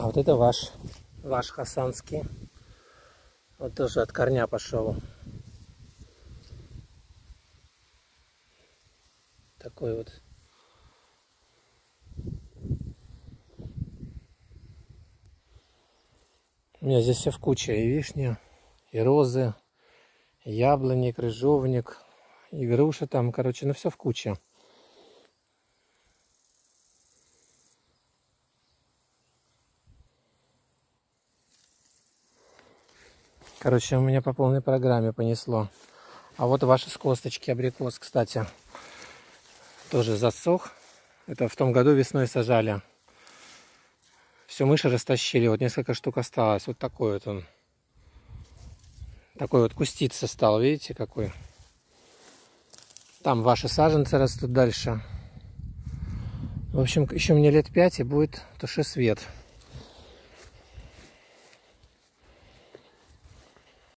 А вот это ваш, ваш хасанский. Вот тоже от корня пошел. Такой вот. У меня здесь все в куче. И вишня, и розы, и яблони, крыжовник, и груша там. Короче, ну все в куче. Короче, у меня по полной программе понесло. А вот ваши с косточки абрикос, кстати, тоже засох. Это в том году весной сажали. Все мыши растащили. Вот несколько штук осталось. Вот такой вот он. Такой вот кустица стал. Видите, какой? Там ваши саженцы растут дальше. В общем, еще мне лет пять и будет туши свет.